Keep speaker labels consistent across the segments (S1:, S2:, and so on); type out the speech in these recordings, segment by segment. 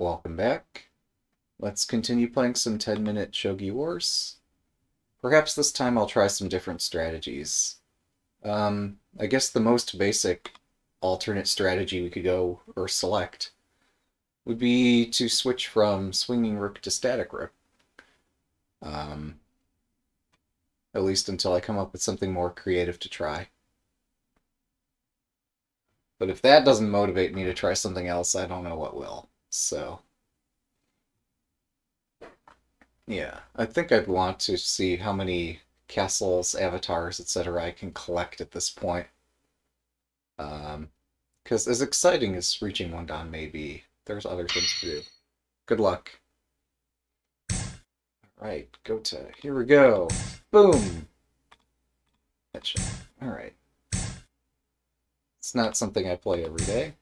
S1: Welcome back. Let's continue playing some 10 minute Shogi Wars. Perhaps this time I'll try some different strategies. Um, I guess the most basic alternate strategy we could go or select would be to switch from swinging rook to static rook. Um, at least until I come up with something more creative to try. But if that doesn't motivate me to try something else, I don't know what will. So, yeah, I think I'd want to see how many castles, avatars, etc. I can collect at this point. Um, because as exciting as reaching one dan may be, there's other things to do. Good luck. Alright, go to, here we go. Boom! Alright. It's not something I play every day.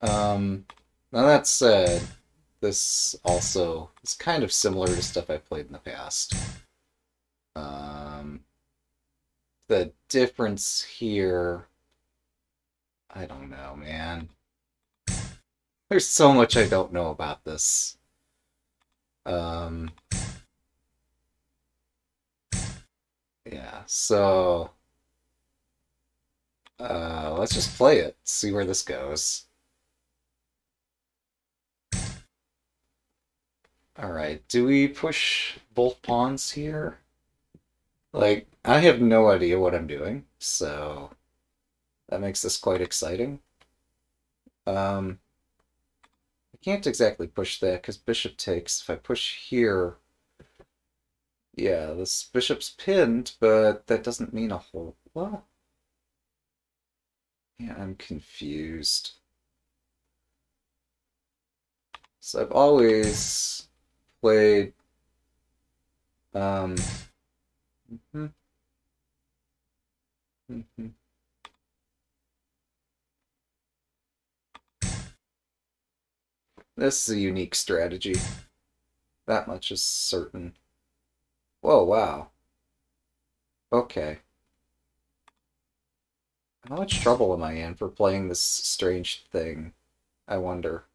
S1: Um, now that said, this also is kind of similar to stuff I've played in the past. Um, the difference here, I don't know, man. There's so much I don't know about this. Um, yeah, so uh, let's just play it, see where this goes. Alright, do we push both pawns here? Like, I have no idea what I'm doing, so that makes this quite exciting. Um, I can't exactly push that, because bishop takes. If I push here, yeah, this bishop's pinned, but that doesn't mean a whole... Well, yeah, I'm confused. So I've always played um mm -hmm. Mm -hmm. This is a unique strategy. That much is certain. Whoa, wow. Okay. How much trouble am I in for playing this strange thing? I wonder.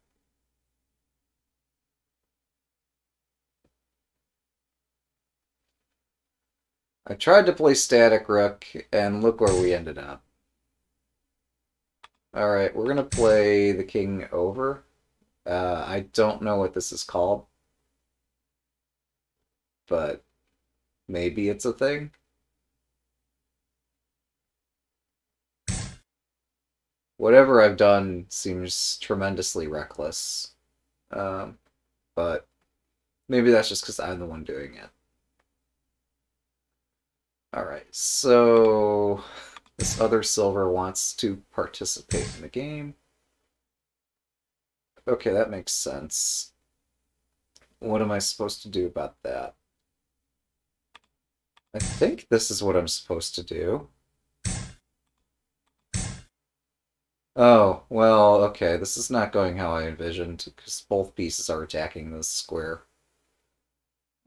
S1: I tried to play Static Rook, and look where we ended up. Alright, we're going to play the king over. Uh, I don't know what this is called. But maybe it's a thing. Whatever I've done seems tremendously reckless. Um, but maybe that's just because I'm the one doing it. Alright, so this other silver wants to participate in the game. Okay, that makes sense. What am I supposed to do about that? I think this is what I'm supposed to do. Oh, well, okay, this is not going how I envisioned, because both pieces are attacking this square.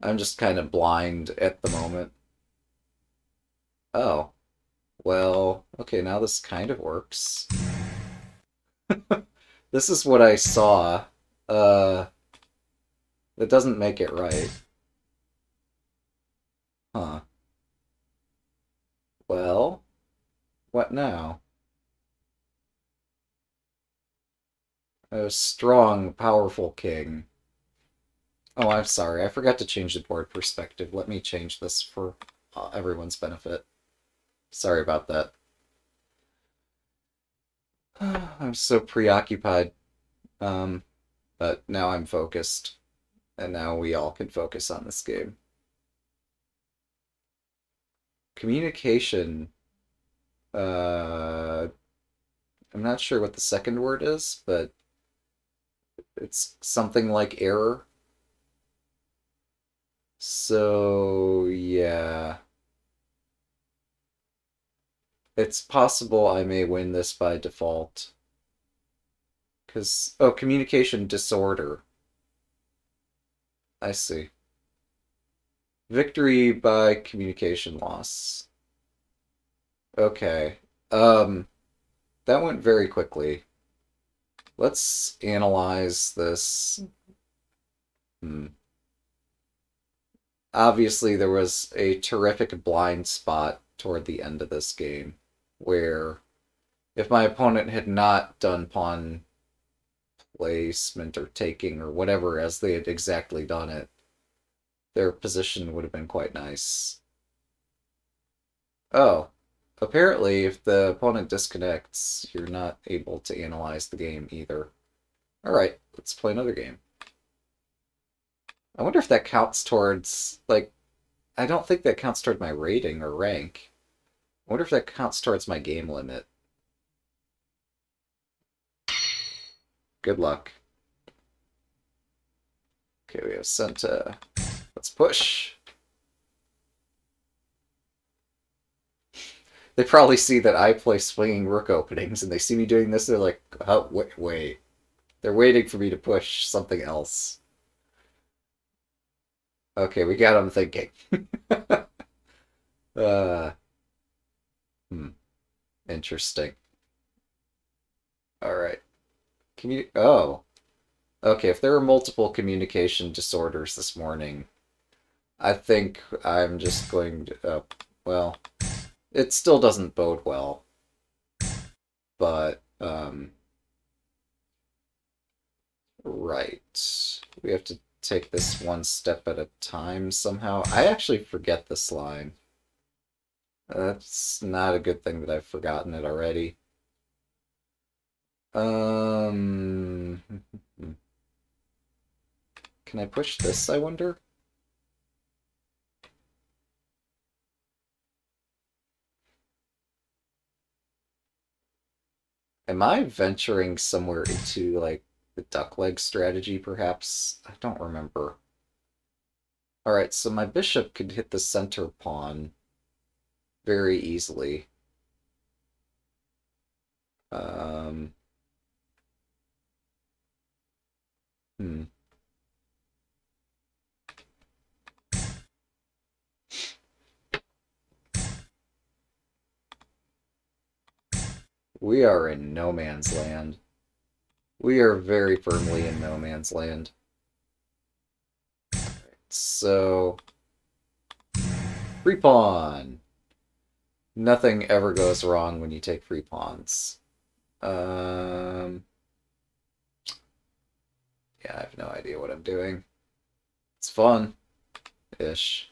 S1: I'm just kind of blind at the moment. Oh. Well, okay, now this kind of works. this is what I saw. Uh, it doesn't make it right. Huh. Well, what now? A strong, powerful king. Oh, I'm sorry. I forgot to change the board perspective. Let me change this for uh, everyone's benefit. Sorry about that. I'm so preoccupied. Um, but now I'm focused. And now we all can focus on this game. Communication. Uh, I'm not sure what the second word is, but it's something like error. So, yeah. It's possible I may win this by default. Because, oh, communication disorder. I see. Victory by communication loss. Okay. Um, that went very quickly. let's analyze this. Hmm. Obviously, there was a terrific blind spot toward the end of this game where if my opponent had not done pawn placement or taking or whatever as they had exactly done it, their position would have been quite nice. Oh, apparently if the opponent disconnects, you're not able to analyze the game either. Alright, let's play another game. I wonder if that counts towards, like, I don't think that counts toward my rating or rank. I wonder if that counts towards my game limit. Good luck. Okay, we have sente. Let's push. They probably see that I play swinging rook openings, and they see me doing this, they're like, oh, wait, wait. They're waiting for me to push something else. Okay, we got them thinking. uh, hmm. Interesting. Alright. Commu- oh. Okay, if there are multiple communication disorders this morning, I think I'm just going to... Uh, well, it still doesn't bode well. But, um... Right. We have to take this one step at a time somehow. I actually forget this line. That's not a good thing that I've forgotten it already. Um, can I push this, I wonder? Am I venturing somewhere into, like, the duck leg strategy, perhaps? I don't remember. Alright, so my bishop could hit the center pawn very easily. Um... Hmm. We are in no man's land. We are very firmly in no man's land. so... Free pawn! Nothing ever goes wrong when you take free pawns. Um... Yeah, I have no idea what I'm doing. It's fun. Ish.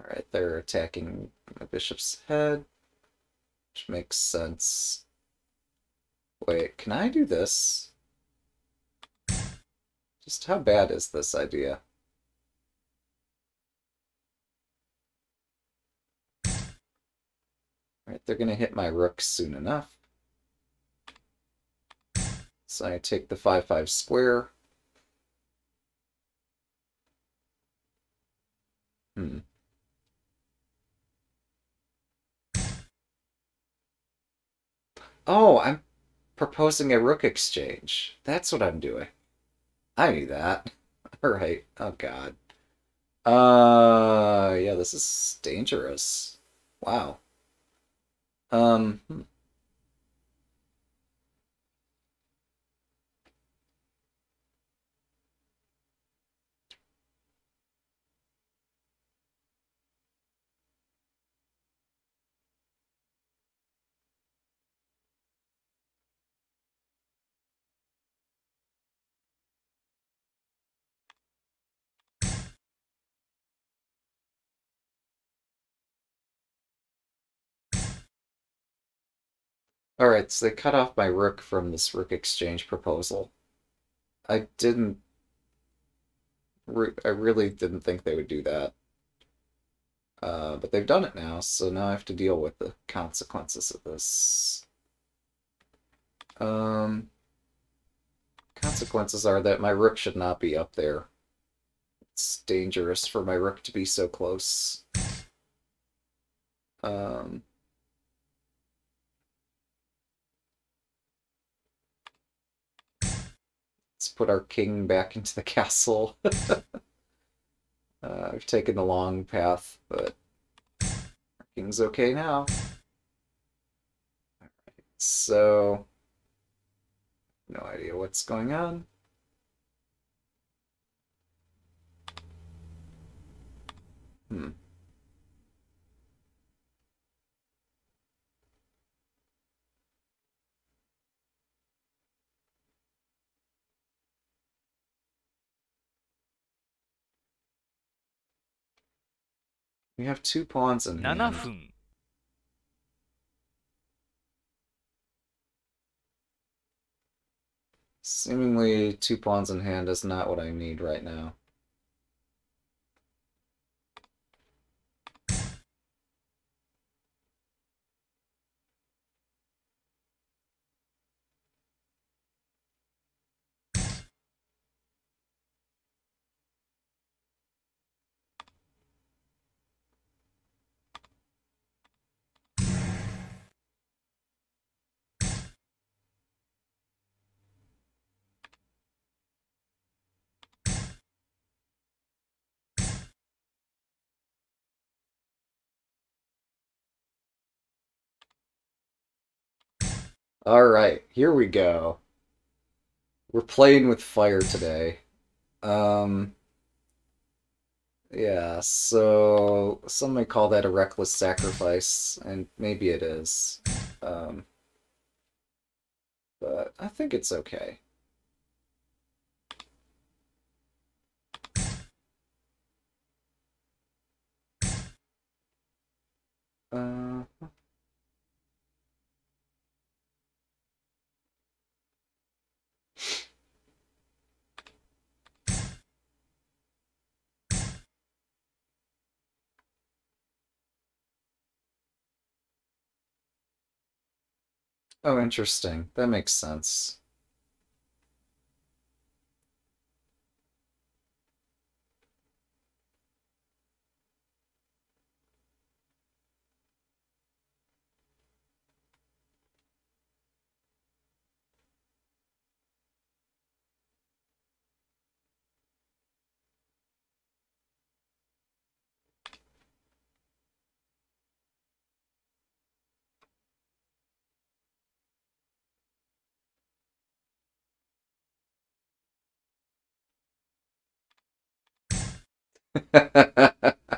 S1: Alright, they're attacking my bishop's head. Which makes sense. Wait, can I do this? Just how bad is this idea? Alright, they're gonna hit my rook soon enough. So I take the 5-5 square. Hmm. Oh, I'm proposing a rook exchange. That's what I'm doing. I knew that. Alright. Oh, God. Uh, yeah, this is dangerous. Wow. Um, Alright, so they cut off my rook from this rook exchange proposal. I didn't... Re I really didn't think they would do that. Uh, but they've done it now, so now I have to deal with the consequences of this. Um, consequences are that my rook should not be up there. It's dangerous for my rook to be so close. Um... put our king back into the castle. uh, I've taken the long path, but our king's okay now. Alright, so no idea what's going on. Hmm. We have two pawns in
S2: 7
S1: hand.
S2: 分
S1: Seemingly, two pawns in hand is not what I need right now. All right, here we go. We're playing with fire today. Um, yeah, so some may call that a reckless sacrifice, and maybe it is. Um, but I think it's okay. Uh, oh, interesting. That makes sense.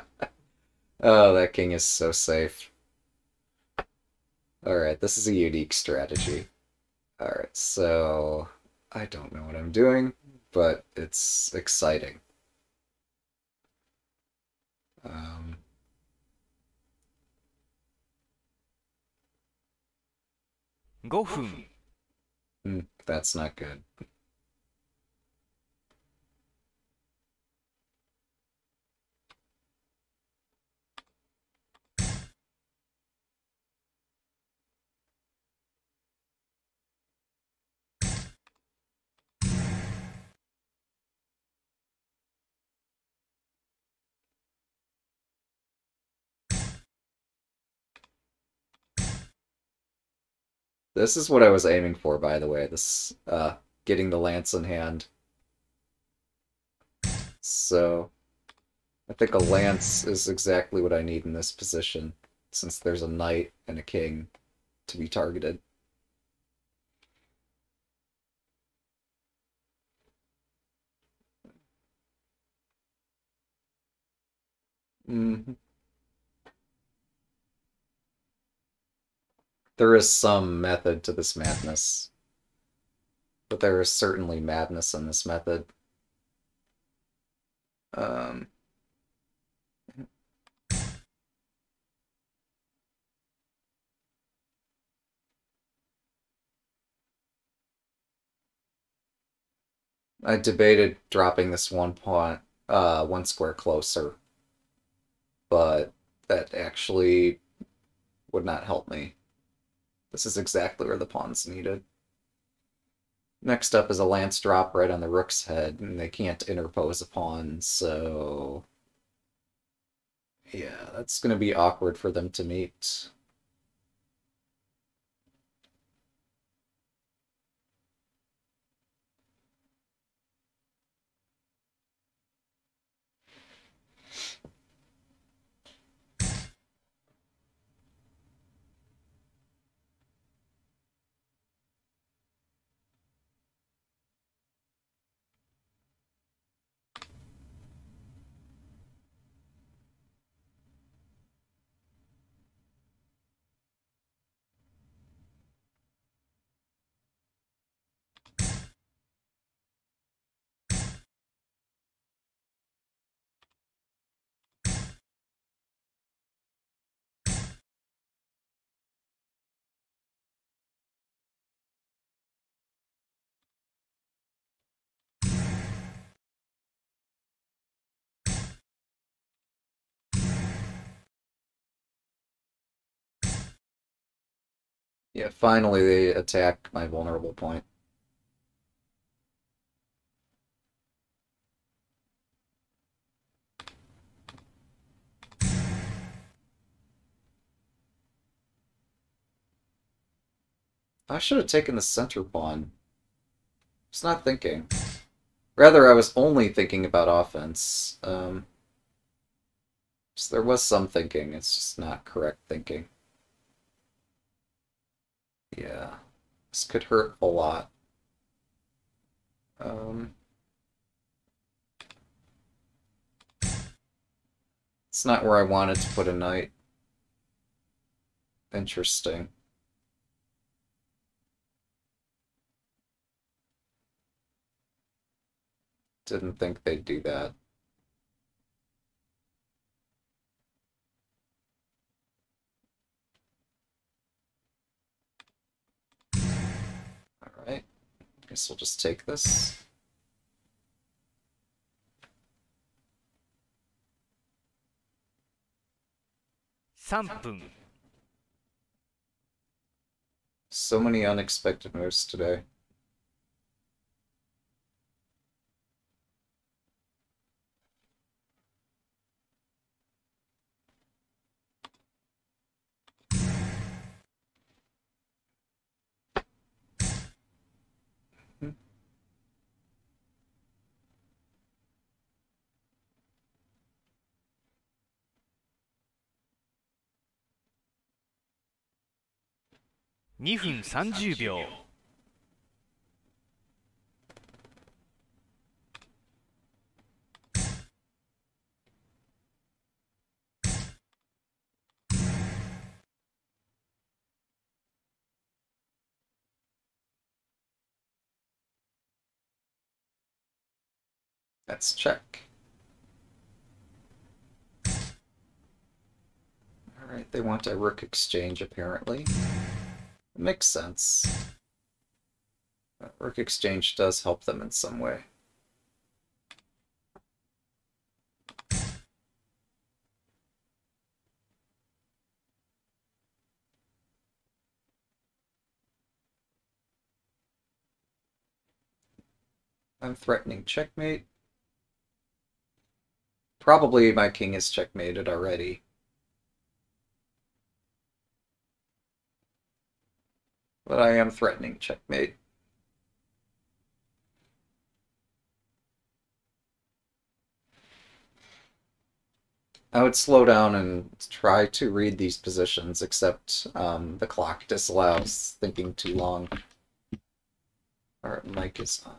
S1: Oh, that king is so safe. Alright, this is a unique strategy. Alright, so... I don't know what I'm doing, but it's exciting. Um,
S2: 5分
S1: hmm, that's not good. This is what I was aiming for, by the way. This, uh, getting the lance in hand. So, I think a lance is exactly what I need in this position, since there's a knight and a king to be targeted. Mhm. There is some method to this madness. But there is certainly madness in this method. Um, I debated dropping this one uh, one square closer, but that actually would not help me. This is exactly where the pawn's needed. Next up is a lance drop right on the rook's head, and they can't interpose a pawn, so... Yeah, that's going to be awkward for them to meet. Yeah, finally they attack my vulnerable point. I should have taken the center pawn. Just not thinking. Rather, I was only thinking about offense. Um, so there was some thinking, it's just not correct thinking. Yeah, this could hurt a lot. Um, it's not where I wanted to put a knight. Interesting. Didn't think they'd do that. Alright. Guess we'll just take this. So many unexpected moves today.
S2: Two 分30秒
S1: Let's check. Alright, they want a rook exchange apparently. It makes sense. Network exchange does help them in some way. I'm threatening checkmate. Probably my king is checkmated already. But I am threatening checkmate. I would slow down and try to read these positions, except um, the clock disallows thinking too long. Alright, mic is on.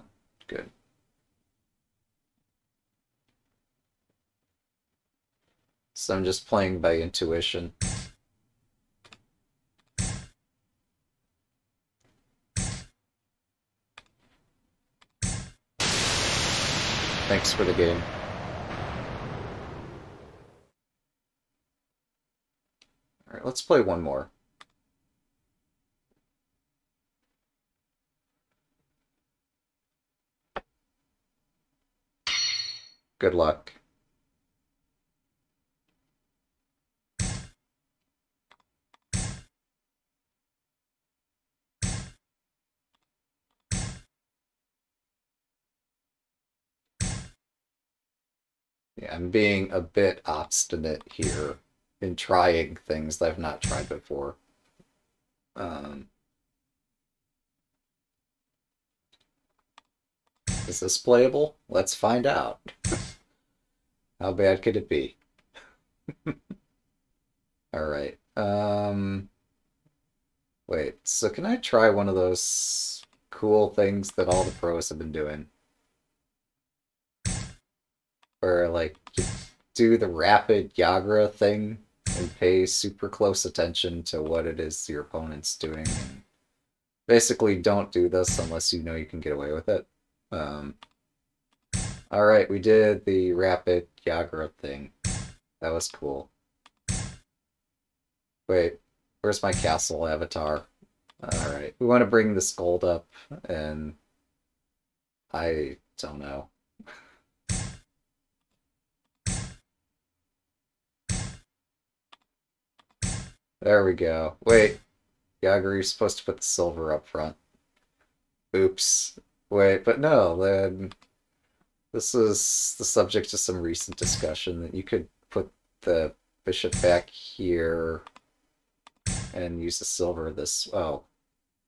S1: Good. So I'm just playing by intuition. Thanks for the game. Alright, let's play one more. Good luck. I'm being a bit obstinate here in trying things that I've not tried before. Um, is this playable? Let's find out. How bad could it be? Alright. Um, wait, so can I try one of those cool things that all the pros have been doing? Where like do the rapid Yagura thing and pay super close attention to what it is your opponent's doing. Basically, don't do this unless you know you can get away with it. Um, all right, we did the rapid Yagura thing. That was cool. Wait, where's my castle avatar? Alright, we want to bring this gold up, and I don't know. There we go. Wait. You're supposed to put the silver up front. Oops. Wait, but no, then this is the subject of some recent discussion that you could put the bishop back here and use the silver this oh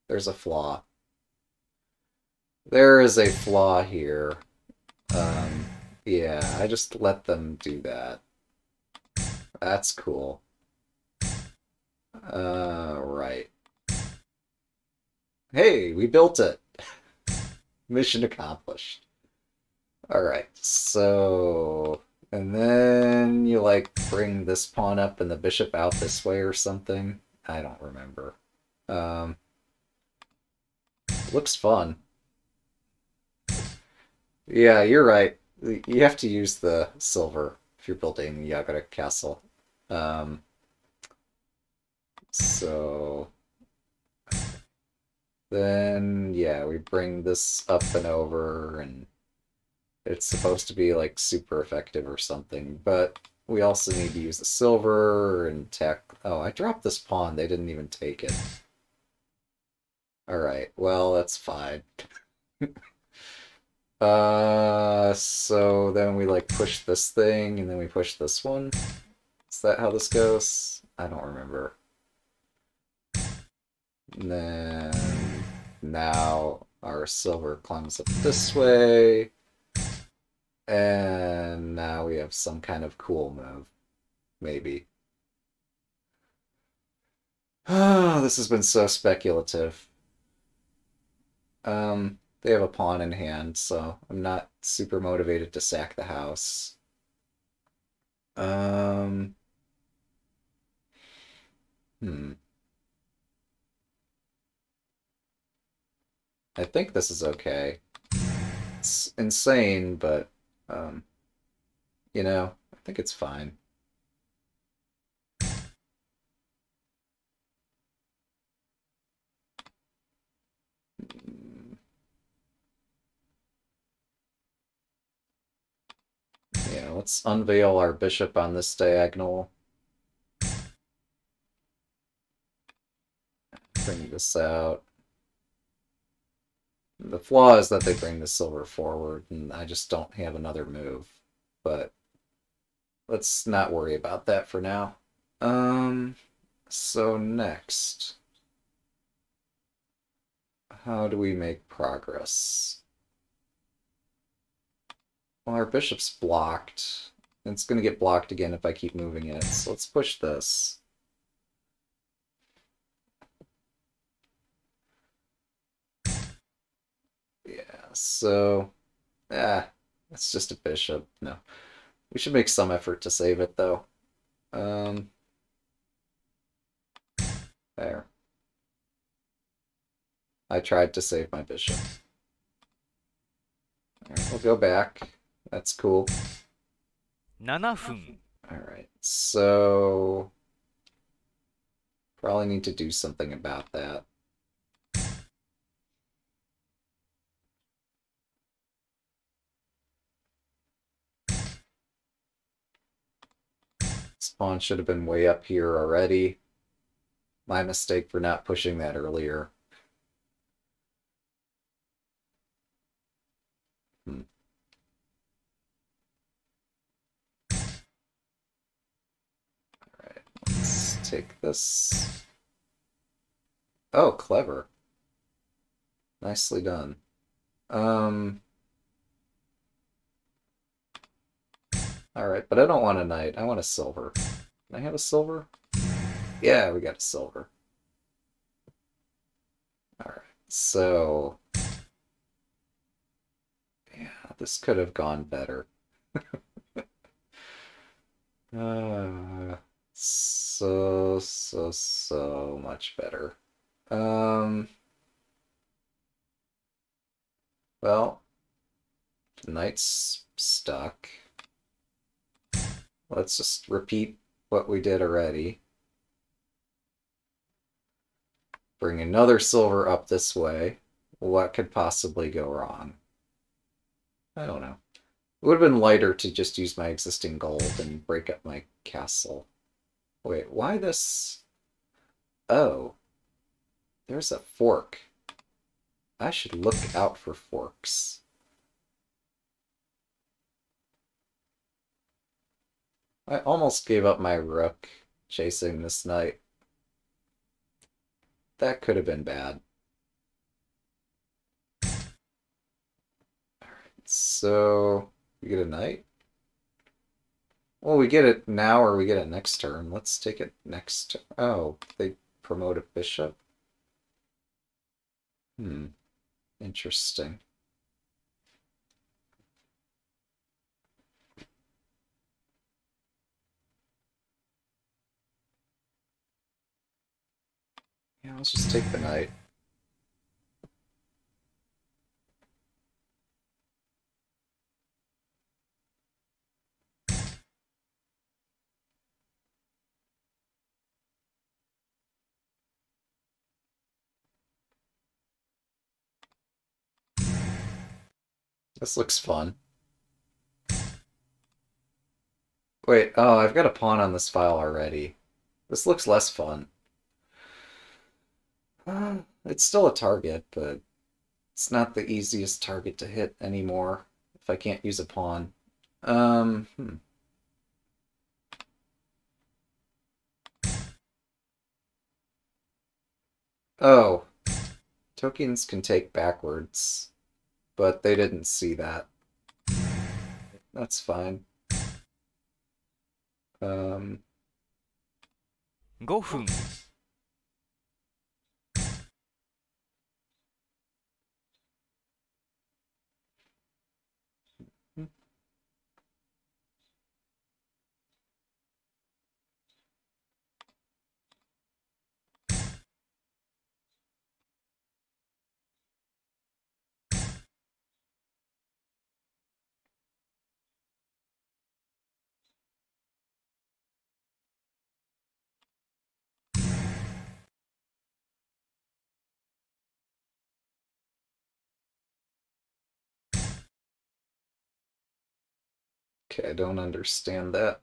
S1: there's a flaw there is a flaw here um yeah i just let them do that that's cool uh right hey we built it mission accomplished all right so and then you like bring this pawn up and the bishop out this way or something. I don't remember. Um, looks fun. Yeah, you're right. You have to use the silver if you're building Yagura Castle. Um, so then, yeah, we bring this up and over and it's supposed to be like super effective or something, but we also need to use the silver and tech. Oh, I dropped this pawn. They didn't even take it. Alright, well, that's fine. uh, so then we like push this thing and then we push this one. Is that how this goes? I don't remember. And then now our silver climbs up this way. And now we have some kind of cool move. Maybe. Oh, this has been so speculative. Um, they have a pawn in hand, so I'm not super motivated to sack the house. Um, hmm. I think this is okay. It's insane, but um, you know, I think it's fine. Yeah, let's unveil our bishop on this diagonal. Bring this out. The flaw is that they bring the silver forward, and I just don't have another move. But let's not worry about that for now. Um, so next, how do we make progress? Well, our bishop's blocked. It's going to get blocked again if I keep moving it. So let's push this. So... yeah, it's just a bishop. No. We should make some effort to save it, though. Um... There. I tried to save my bishop. We'll go back. That's cool.
S2: 7分
S1: Alright, so... Probably need to do something about that. Spawn should have been way up here already. My mistake for not pushing that earlier. Hmm. Alright, let's take this. Oh, clever. Nicely done. Um... Alright, but I don't want a knight. I want a silver. I have a silver? Yeah, we got a silver. Alright, so... Yeah, this could have gone better. uh, so, so, so much better. Um... Well, knight's stuck. Let's just repeat what we did already. Bring another silver up this way. What could possibly go wrong? I don't know. It would have been lighter to just use my existing gold and break up my castle. Wait, why this? Oh. There's a fork. I should look out for forks. I almost gave up my rook chasing this knight. That could have been bad. Alright, so we get a knight? Well, we get it now or we get it next turn. Let's take it next. Oh, they promote a bishop? Hmm. Interesting. Yeah, let's just take the knight. This looks fun. Wait, oh, I've got a pawn on this file already. This looks less fun. Uh, it's still a target, but it's not the easiest target to hit anymore if I can't use a pawn. Um, hmm. Oh, tokins can take backwards, but they didn't see that. That's fine. Um,
S2: 5分
S1: okay, I don't understand that.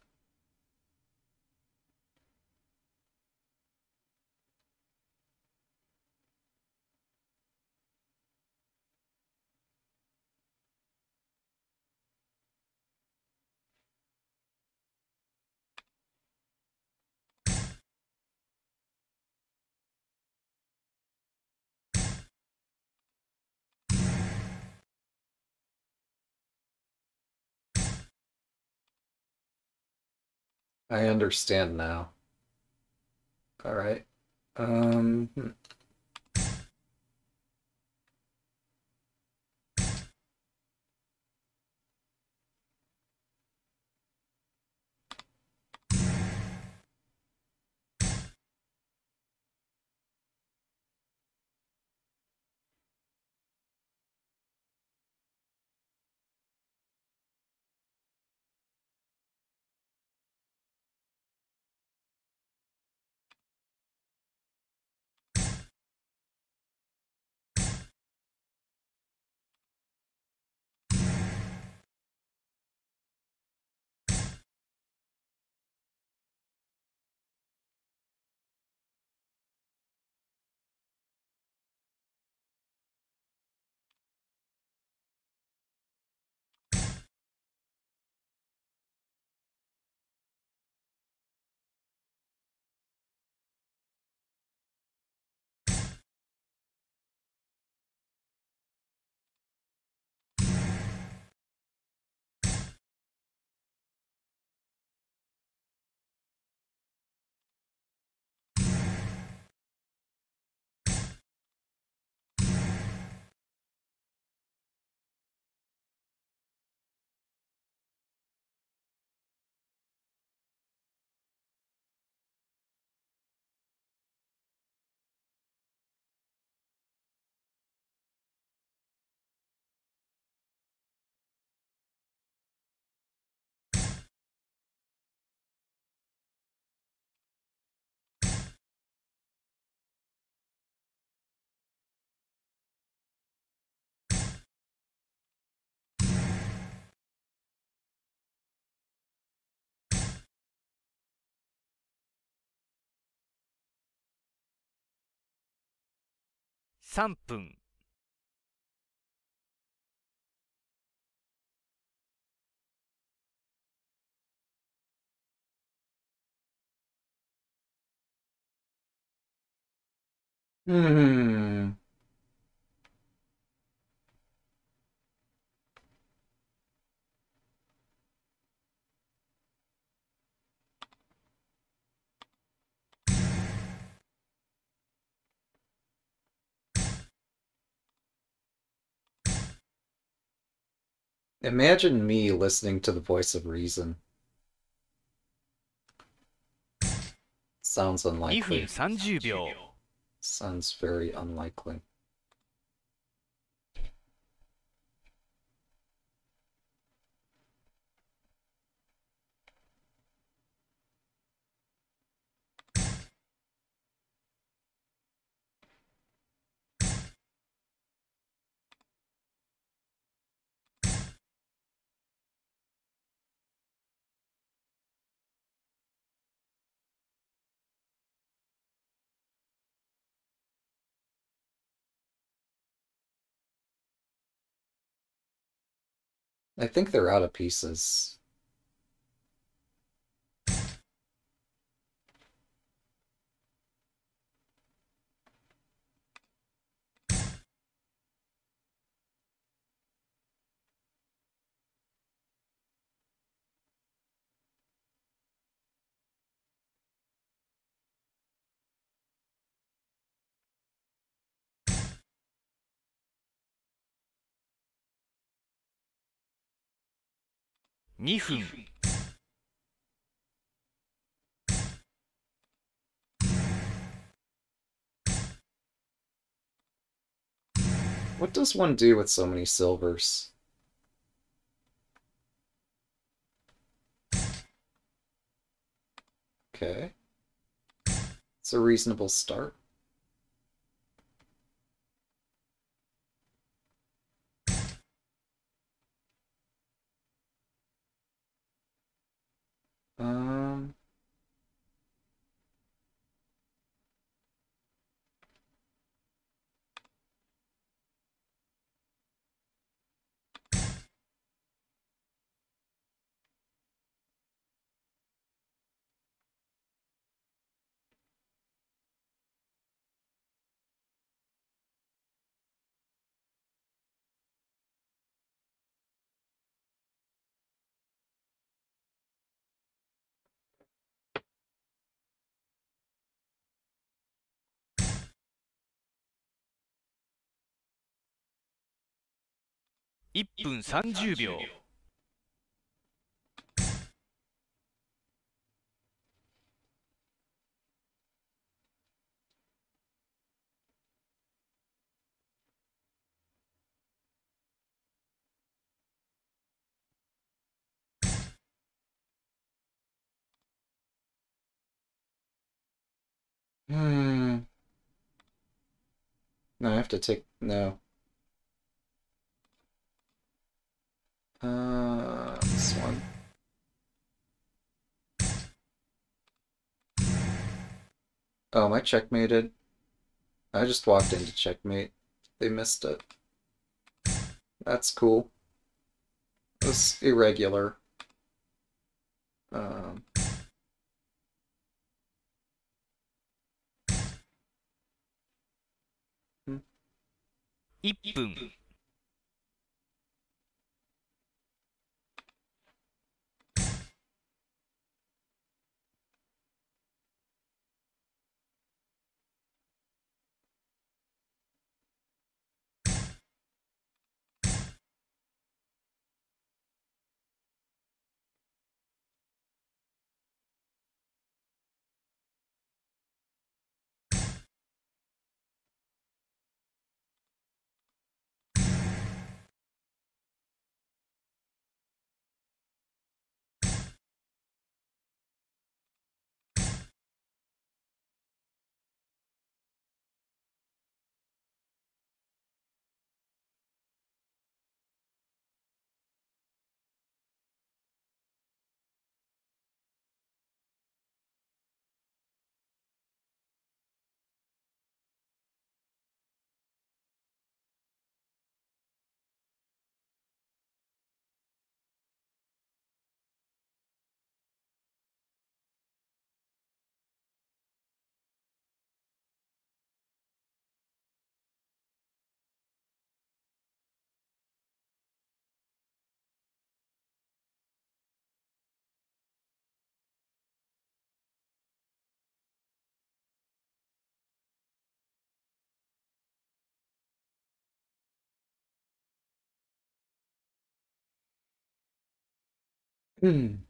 S1: I understand now. All right. Um, hmm.
S2: 3分
S1: Hmm. Imagine me listening to the voice of reason. Sounds unlikely. Sounds very unlikely. I think they're out of
S2: pieces.2 分
S1: What does one do with so many silvers? Okay. It's a reasonable start.
S2: Um,1 分30秒
S1: hmm. No, I have to take no. Uh, this one. Oh, my checkmated. I just walked into checkmate. They missed it. That's cool. It was irregular. Um,
S2: 1分
S1: Mm.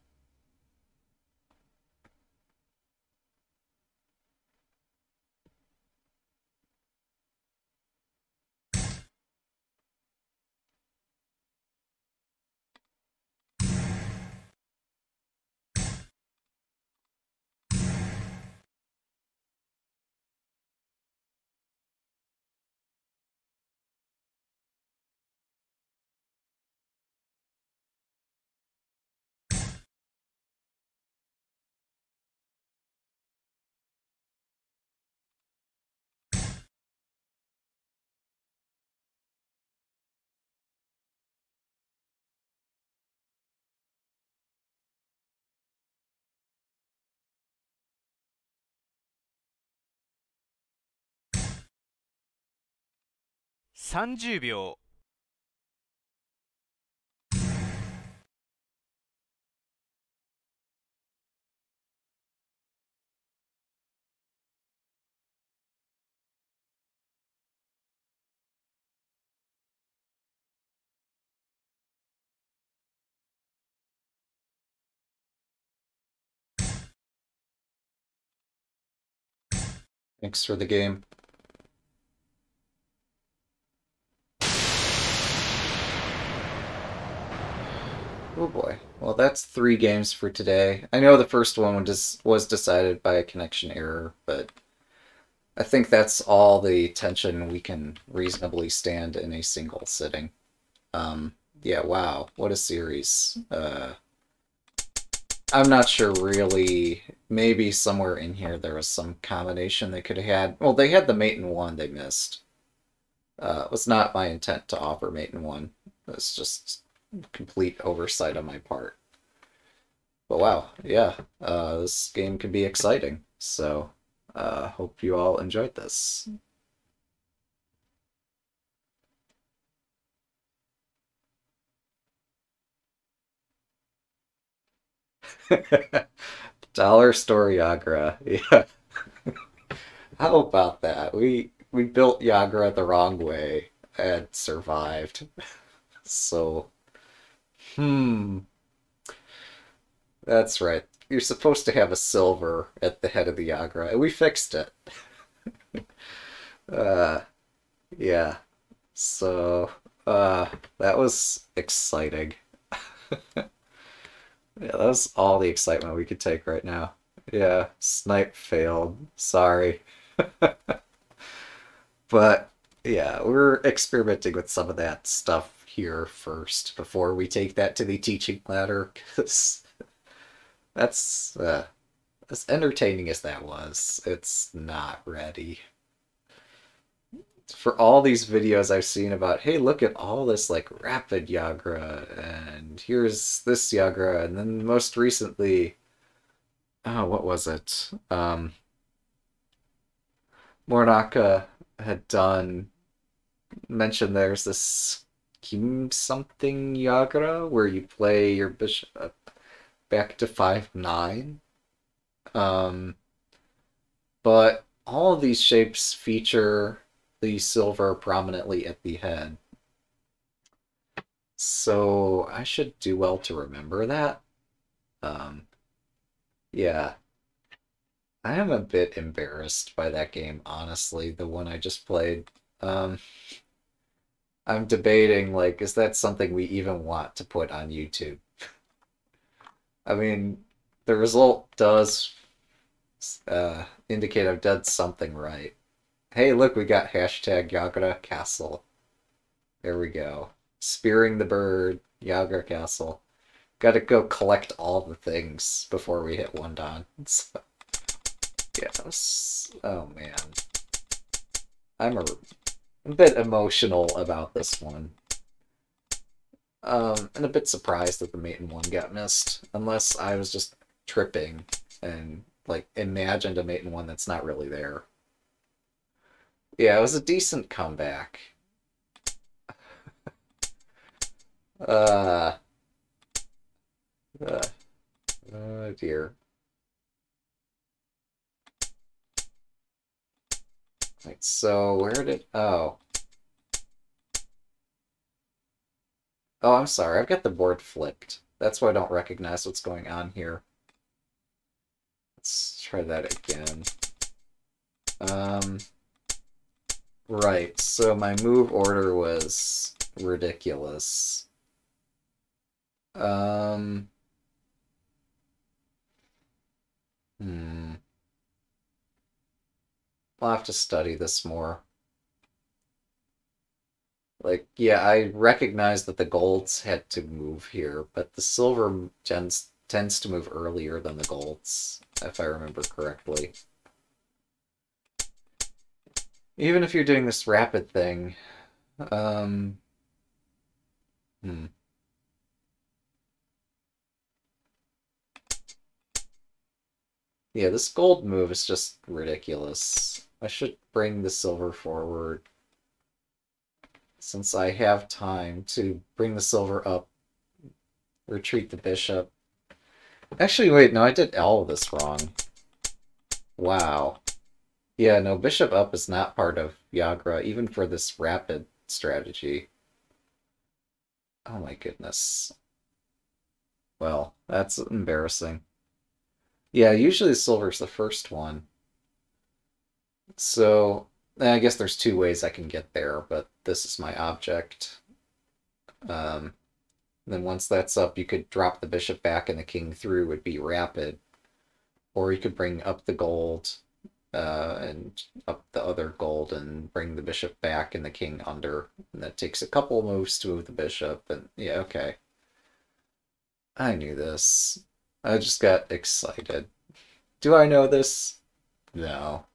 S2: Hmm.30 秒
S1: Thanks for the game. Oh boy. Well, that's three games for today. I know the first one was was decided by a connection error, but I think that's all the tension we can reasonably stand in a single sitting. Um, yeah, wow, what a series. Uh, I'm not sure really. Maybe somewhere in here there was some combination they could have had. Well, they had the mate in one they missed. Uh, it was not my intent to offer mate in one. It's just complete oversight on my part. But wow, yeah, uh, this game can be exciting. So, uh, hope you all enjoyed this. Dollar Store Yagura. Yeah. How about that? We we built Yagura the wrong way and survived. So, hmm. That's right. You're supposed to have a silver at the head of the Yagura, and we fixed it. uh, yeah. So, uh, that was exciting. Yeah, that was all the excitement we could take right now. Yeah, snipe failed. Sorry. But yeah, we're experimenting with some of that stuff here first before we take that to the teaching ladder because that's uh, as entertaining as that was, it's not ready. For all these videos I've seen about, hey, look at all this like rapid Yagura, and here's this Yagura, and then most recently, oh, what was it? Um, Mornaka had done mentioned there's this Kim something Yagura where you play your bishop back to five nine. Um, but all of these shapes feature the silver prominently at the head. So I should do well to remember that. Um, yeah. I am a bit embarrassed by that game, honestly, the one I just played. Um, I'm debating, like, is that something we even want to put on YouTube? I mean, the result does uh, indicate I've done something right. Hey, look, we got hashtag Yagura Castle. There we go. Spearing the bird, Yagura Castle. Gotta go collect all the things before we hit one dan. So, yes. Oh man. I'm a, a bit emotional about this one. Um, and a bit surprised that the mate maiden one got missed. Unless I was just tripping and like imagined a mate maiden one that's not really there. Yeah, it was a decent comeback. uh, uh, oh dear. Right, so where did... Oh. Oh, I'm sorry. I've got the board flipped. That's why I don't recognize what's going on here. Let's try that again. Um, right, so my move order was ridiculous. Um, hmm. I'll have to study this more. Like, yeah, I recognize that the golds had to move here, but the silver tends tends to move earlier than the golds, if I remember correctly. Even if you're doing this rapid thing, um, hmm. Yeah, this gold move is just ridiculous. I should bring the silver forward. Since I have time to bring the silver up, retreat the bishop. Actually, wait, no, I did all of this wrong. Wow. Yeah, no, bishop up is not part of Yagura, even for this rapid strategy. Oh my goodness. Well, that's embarrassing. Yeah, usually silver's the first one. So, I guess there's two ways I can get there, but this is my object. Um, then once that's up, you could drop the bishop back and the king through would be rapid. Or you could bring up the gold uh, and up the other gold and bring the bishop back and the king under. And that takes a couple moves to move the bishop. And yeah, okay. I knew this. I just got excited. Do I know this? No.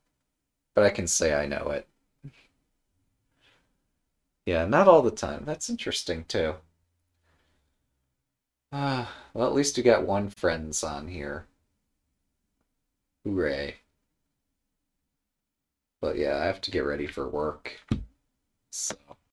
S1: But I can say I know it. Yeah, not all the time. That's interesting, too. Ah, well, at least you got one friends on here. Hooray. But yeah, I have to get ready for work. So.